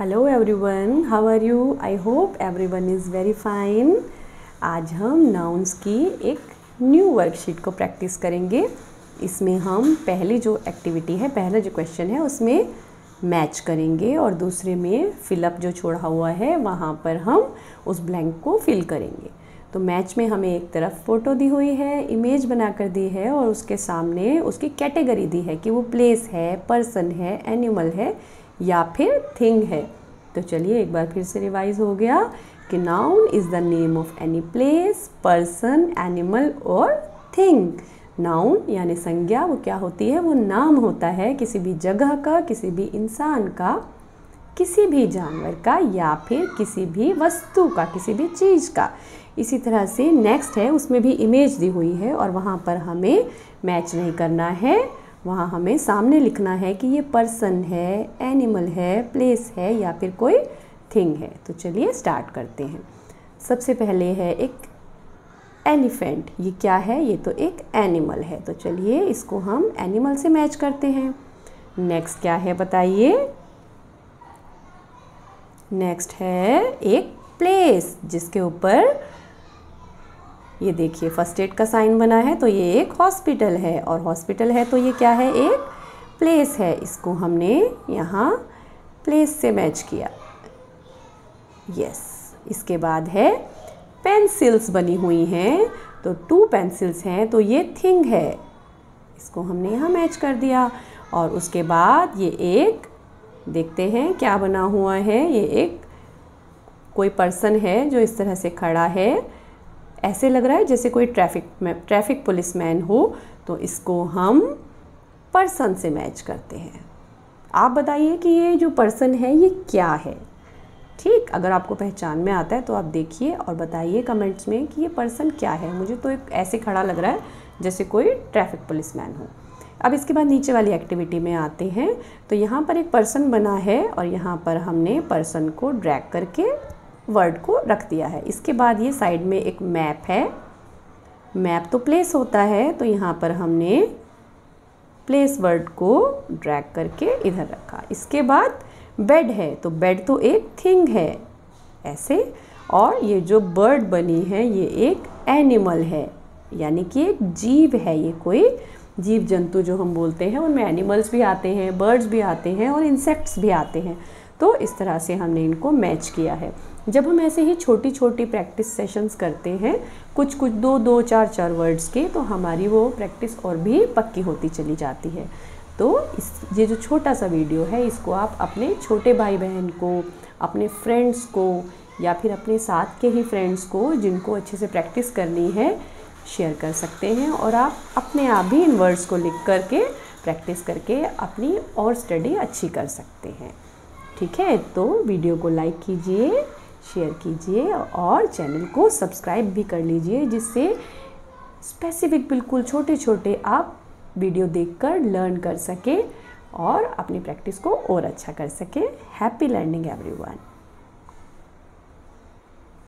Hello everyone how are you I hope everyone is very fine आज हम nouns की एक न्यू वर्कशीट को प्रैक्टिस करेंगे। इसमें हम पहली जो एक्टिविटी है, पहला जो क्वेश्चन है, उसमें मैच करेंगे और दूसरे में फिलअप जो छोड़ा हुआ है, वहाँ पर हम उस ब्लैंक को फिल करेंगे। तो मैच में हमें एक तरफ़ फ़ोटो दी हुई है इमेज बनाकर दी है और उसके सामने उसकी कैटेगरी दी है कि वो प्लेस है पर्सन है एनिमल है या फिर थिंग है। तो चलिए एक बार फिर से रिवाइज हो गया कि noun is the name of any place person animal और थिंग नाउन यानी संज्ञा, वो क्या होती है? वो नाम होता है किसी भी जगह का, किसी भी इंसान का, किसी भी जानवर का या फिर किसी भी वस्तु का, किसी भी चीज़ का। इसी तरह से नेक्स्ट है, उसमें भी इमेज दी हुई है और वहाँ पर हमें मैच नहीं करना है। वहाँ हमें सामने लिखना है कि ये पर्सन है एनिमल है प्लेस है या फिर कोई थिंग है। तो चलिए स्टार्ट करते हैं। सबसे पहले है एक एलिफेंट ये क्या है? ये तो एक एनिमल है। तो चलिए इसको हम एनिमल से मैच करते हैं। नेक्स्ट क्या है बताइए? नेक्स्ट है एक प्लेस जिसके ऊपर ये देखिए फ़र्स्ट एड का साइन बना है तो ये एक हॉस्पिटल है। और हॉस्पिटल है तो ये क्या है? एक प्लेस है। इसको हमने यहाँ प्लेस से मैच किया। यस इसके बाद है पेंसिल्स बनी हुई हैं। तो टू पेंसिल्स हैं तो ये थिंग है। इसको हमने यहाँ मैच कर दिया। और उसके बाद ये एक, देखते हैं क्या बना हुआ है। ये एक कोई पर्सन है जो इस तरह से खड़ा है। ऐसे लग रहा है जैसे कोई ट्रैफ़िक में, ट्रैफ़िक पुलिसमैन हो तो इसको हम पर्सन से मैच करते हैं। आप बताइए कि ये जो पर्सन है, ये क्या है? ठीक, अगर आपको पहचान में आता है तो आप देखिए और बताइए कमेंट्स में कि ये पर्सन क्या है। मुझे तो एक ऐसे खड़ा लग रहा है जैसे कोई ट्रैफ़िक पुलिस मैन हो। अब इसके बाद नीचे वाली एक्टिविटी में आते हैं। तो यहाँ पर एक पर्सन बना है और यहाँ पर हमने पर्सन को ड्रैग करके वर्ड को रख दिया है। इसके बाद ये साइड में एक मैप है। मैप तो प्लेस होता है तो यहाँ पर हमने प्लेस वर्ड को ड्रैग करके इधर रखा। इसके बाद बेड है तो बेड तो एक थिंग है, ऐसे। और ये जो बर्ड बनी है, ये एक एनिमल है, यानी कि एक जीव है ये कोई। जीव जंतु जो हम बोलते हैं, उनमें एनिमल्स भी आते हैं बर्ड्स भी आते हैं और इंसेक्ट्स भी आते हैं। तो इस तरह से हमने इनको मैच किया है। जब हम ऐसे ही छोटी छोटी प्रैक्टिस सेशंस करते हैं कुछ कुछ दो दो, चार चार वर्ड्स के तो हमारी वो प्रैक्टिस और भी पक्की होती चली जाती है। तो इस, ये जो छोटा सा वीडियो है, इसको आप अपने छोटे भाई बहन को, अपने फ्रेंड्स को, या फिर अपने साथ के ही फ्रेंड्स को, जिनको अच्छे से प्रैक्टिस करनी है शेयर कर सकते हैं और आप अपने आप भी इन वर्ड्स को लिख करके प्रैक्टिस करके अपनी और स्टडी अच्छी कर सकते हैं। ठीक है? तो वीडियो को लाइक कीजिए शेयर कीजिए और चैनल को सब्सक्राइब भी कर लीजिए, जिससे स्पेसिफिक बिल्कुल छोटे छोटे आप वीडियो देखकर लर्न कर सके और अपनी प्रैक्टिस को और अच्छा कर सके। Happy learning everyone